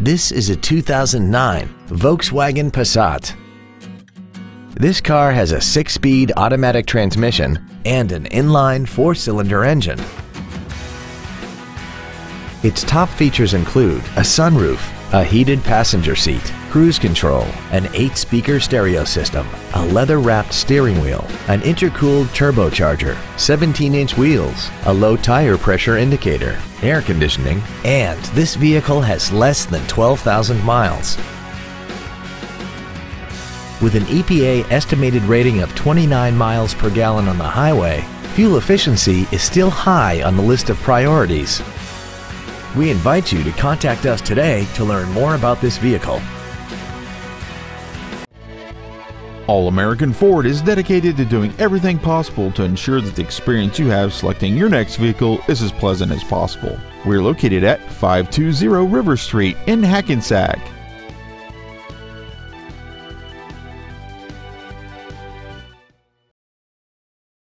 This is a 2009 Volkswagen Passat. This car has a six-speed automatic transmission and an inline four-cylinder engine. Its top features include a sunroof, a heated passenger seat, cruise control, an 8-speaker stereo system, a leather-wrapped steering wheel, an intercooled turbocharger, 17-inch wheels, a low tire pressure indicator, air conditioning, and this vehicle has less than 12,000 miles. With an EPA estimated rating of 29 miles per gallon on the highway, fuel efficiency is still high on the list of priorities. We invite you to contact us today to learn more about this vehicle. All American Ford is dedicated to doing everything possible to ensure that the experience you have selecting your next vehicle is as pleasant as possible. We're located at 520 River Street in Hackensack.